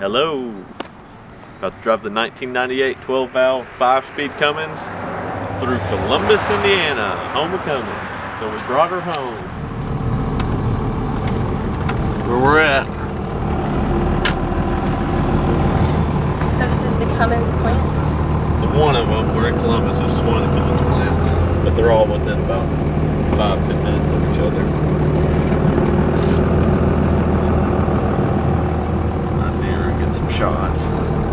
Hello. About to drive the 1998 12 valve 5 speed Cummins through Columbus, Indiana, home of Cummins. So we brought her home. Where we're at. So this is the Cummins plant. The one of them, we're in Columbus, this is one of the Cummins plants. But they're all within about five, ten minutes of each other. shots.